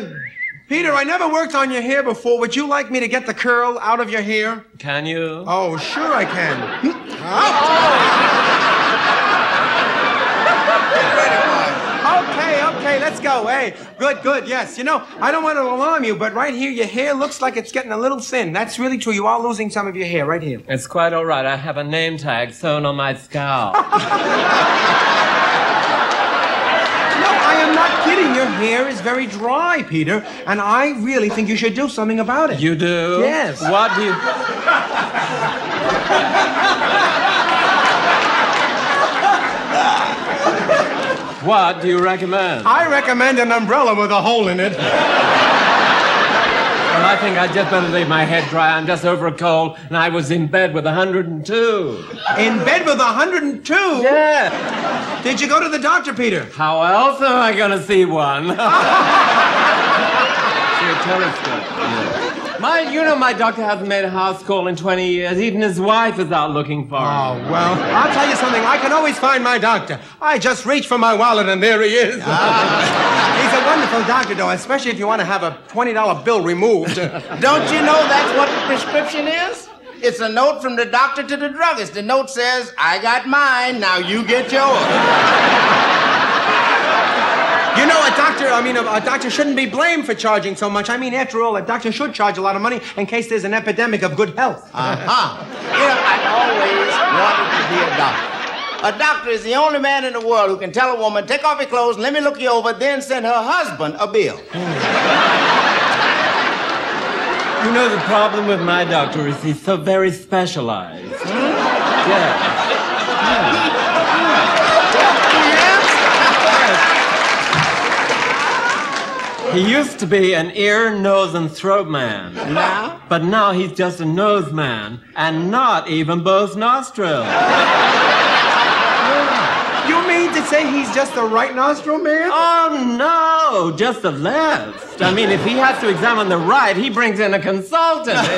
uh, Peter, I never worked on your hair before. Would you like me to get the curl out of your hair? Can you? Oh, sure I can. Okay, okay, let's go. Hey, good, good, yes. You know, I don't want to alarm you, but right here, your hair looks like it's getting a little thin. That's really true. You are losing some of your hair right here. It's quite all right. I have a name tag sewn on my scalp. No, I am not kidding. Your hair is very dry, Peter, and I really think you should do something about it. You do? Yes. What do you. what do you recommend? I recommend an umbrella with a hole in it. Well, I think I'd just better leave my head dry. I'm just over a cold, and I was in bed with 102. In bed with 102? Yeah. Did you go to the doctor, Peter? How else am I going to see one? Through a telescope. Yeah. My, you know, my doctor hasn't made a house call in 20 years. Even his wife is out looking for him. Oh, well, I'll tell you something. I can always find my doctor. I just reach for my wallet and there he is. Ah. He's a wonderful doctor, though, especially if you want to have a $20 bill removed. Don't you know that's what the prescription is? It's a note from the doctor to the druggist. The note says, I got mine, now you get yours. You know, a doctor, I mean, a, a, doctor shouldn't be blamed for charging so much. I mean, after all, a doctor should charge a lot of money in case there's an epidemic of good health. Uh-huh. You know, I always wanted to be a doctor. A doctor is the only man in the world who can tell a woman, take off your clothes, let me look you over, then send her husband a bill. You know, the problem with my doctor is he's so very specialized. Hmm? Yeah. He used to be an ear, nose, and throat man. Now? But now he's just a nose man, and not even both nostrils. You mean to say he's just a right nostril man? Oh, no, just the left. I mean, if he has to examine the right, he brings in a consultant.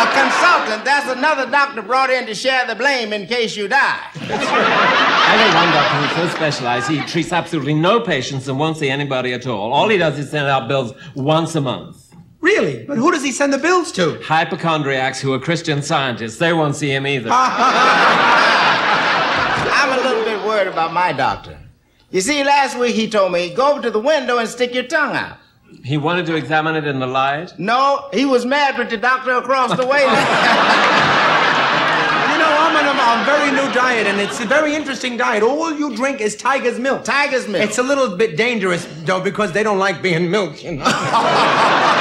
A consultant, that's another doctor brought in to share the blame in case you die. I know one doctor who's so specialized, he treats absolutely no patients and won't see anybody at all. All he does is send out bills once a month. Really? But who does he send the bills to? Hypochondriacs who are Christian scientists. They won't see him either. I'm a little bit worried about my doctor. You see, last week he told me, go over to the window and stick your tongue out. He wanted to examine it in the light? No, he was mad with the doctor across the way. You know, I'm on a, a very new diet, and it's a very interesting diet. All you drink is tiger's milk. Tiger's milk. It's a little bit dangerous, though, because they don't like being milked, you know.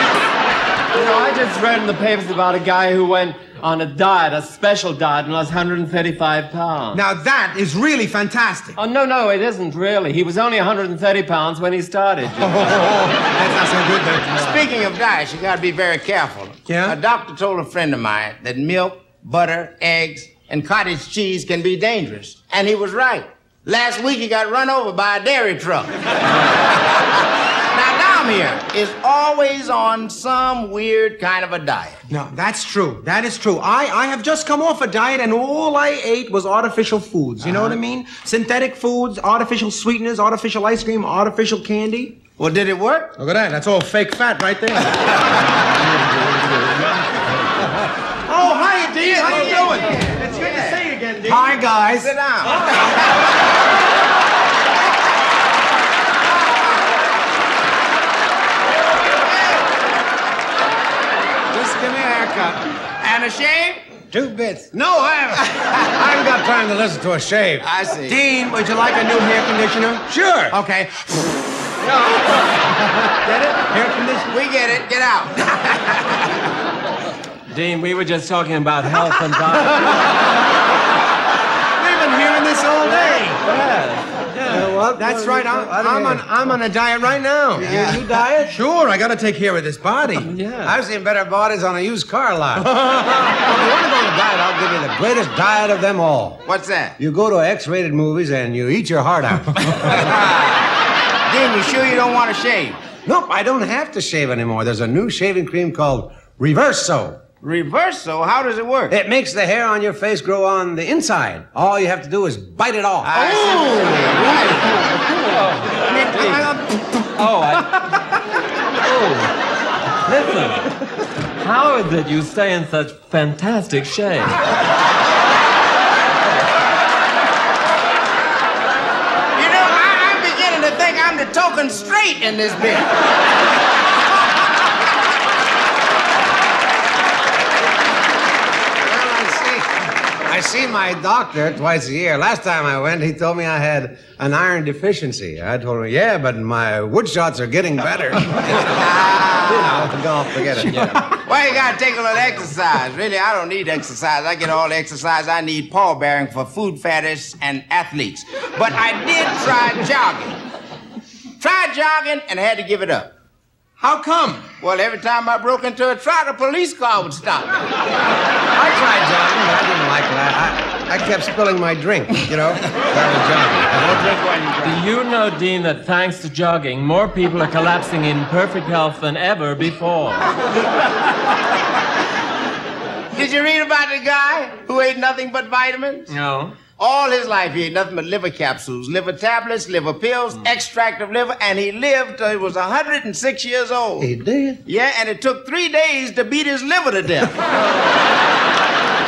You know, I just read in the papers about a guy who went on a diet, a special diet, and lost 135 pounds. now, that is really fantastic. Oh, no, no, it isn't really. He was only 130 pounds when he started. you know. That's not so good, though. Speaking of diets, you gotta be very careful. Yeah? A doctor told a friend of mine that milk, butter, eggs, and cottage cheese can be dangerous. And he was right. Last week he got run over by a dairy truck. now, Dom here is always on some weird kind of a diet. No, that's true. That is true. I, I have just come off a diet, and all I ate was artificial foods. You know what I uh-huh. mean? Synthetic foods, artificial sweeteners, artificial ice cream, artificial candy. Well, did it work? Look at that. That's all fake fat right there. oh, hi, Dean. How you doing? It's good to see you again, Dean. Hi, guys. Sit down. Just give me a haircut. and a shave? Two bits. No, I haven't. I haven't got time to listen to a shave. I see. Dean, would you like a new hair conditioner? Sure. Okay. no. Get it? Hair conditioner. We get it. Get out. Dean, we were just talking about health and diet. We've been hearing this all day. Uh, That's right. I'm, I'm on. I'm on a diet right now. You, you diet? Sure, I got to take care of this body. Yeah. I've seen better bodies on a used car lot. if you want to go on a diet, I'll give you the greatest diet of them all. What's that? You go to X-rated movies and you eat your heart out. Dean, you sure you don't want to shave? nope, I don't have to shave anymore. There's a new shaving cream called Reverso. Reverso? How does it work? It makes the hair on your face grow on the inside. All you have to do is bite it off. I see what you mean. Right. Uh, Oh, I. Oh. Listen. How is it you stay in such fantastic shape? You know, I, I'm beginning to think I'm the token straight in this bit. Well, I see. I see my doctor twice a year. Last time I went, he told me I had an iron deficiency. I told him, yeah, but my wood shots are getting better. you know, go, forget it. Well, you gotta take a little exercise. Really, I don't need exercise. I get all the exercise I need pallbearing for food fetish and athletes. But I did try jogging. Tried jogging and had to give it up. How come? Well, every time I broke into a trot, a police car would stop. me. I tried jogging, but I didn't like that. I, I, I kept spilling my drink, you know, while I was jogging. I don't drink while you Do you know, Dean, that thanks to jogging, more people are collapsing in perfect health than ever before? Did you read about the guy who ate nothing but vitamins? No. All his life, he ate nothing but liver capsules, liver tablets, liver pills, mm. extract of liver, and he lived till he was 106 years old. He did? Yeah, and it took three days to beat his liver to death.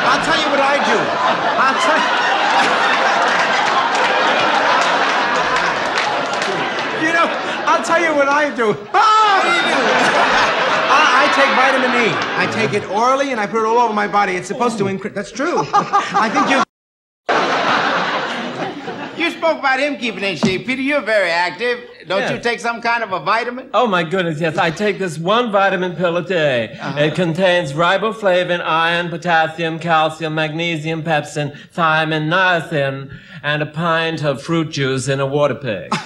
I'll tell you what I do. I'll tell you. know, I'll tell you what I do. What do do? I, I take vitamin E. I take it orally and I put it all over my body. It's supposed to increase. That's true. I think you. You spoke about him keeping in shape. Peter, you're very active. Don't Yeah. you take some kind of a vitamin? Oh my goodness, yes. I take this one vitamin pill a day. Uh-huh. It contains riboflavin, iron, potassium, calcium, magnesium, pepsin, thiamine, niacin, and a pint of fruit juice in a water pig.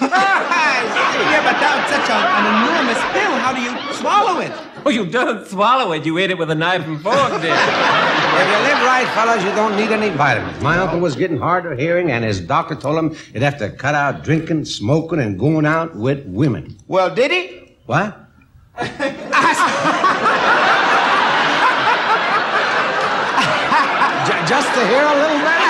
Yeah, but that's such a, an enormous pill. How do you swallow it? oh, you don't swallow it. You eat it with a knife and fork, dear. If you live right, fellas, you don't need any vitamins. My uncle was getting hard of hearing, and his doctor told him he'd have to cut out drinking, smoking, and going out with women. Well, did he? What? Just to hear a little bit?